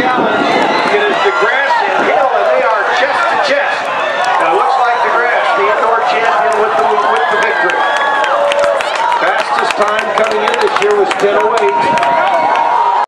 It is DeGrasse and Hill, and they are chest to chest. Now it looks like DeGrasse, the indoor champion with the, with the victory. Fastest time coming in this year was 10.08.